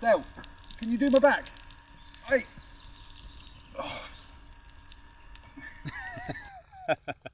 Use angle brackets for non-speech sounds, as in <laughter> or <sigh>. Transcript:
Dale, can you do my back? Hey. Oh. <laughs>